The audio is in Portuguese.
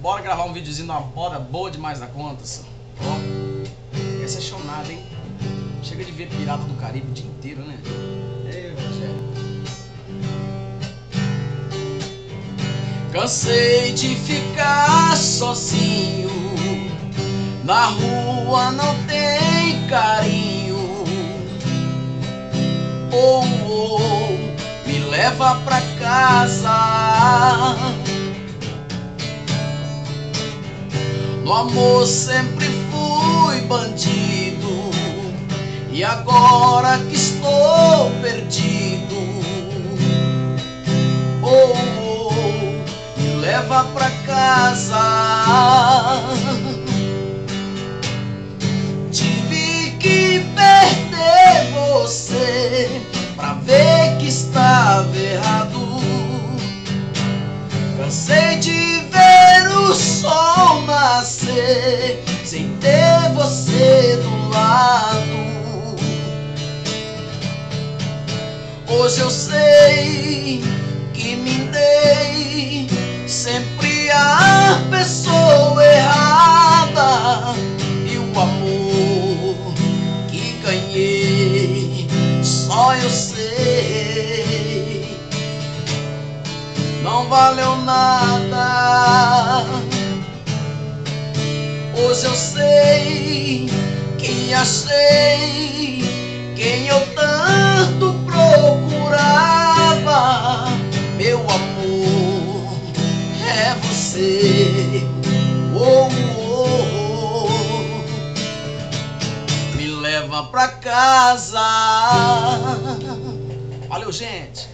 Bora gravar um videozinho de uma boda boa demais da conta, só. Ó, essa é chonada, hein? Chega de ver Pirata do Caribe o dia inteiro, né? Ei, Rogério. Cansei de ficar sozinho Na rua não tem carinho Oh, oh, me leva pra casa No amor sempre fui bandido. E agora que estou perdido Oh, oh me leva pra casa. Tive que perder você Pra ver que estava errado. Cansei de ver o sol Hoje eu sei que me dei sempre a pessoa errada e o amor que ganhei só eu sei não valeu nada. Hoje eu sei que achei pra casa. Valeu, gente.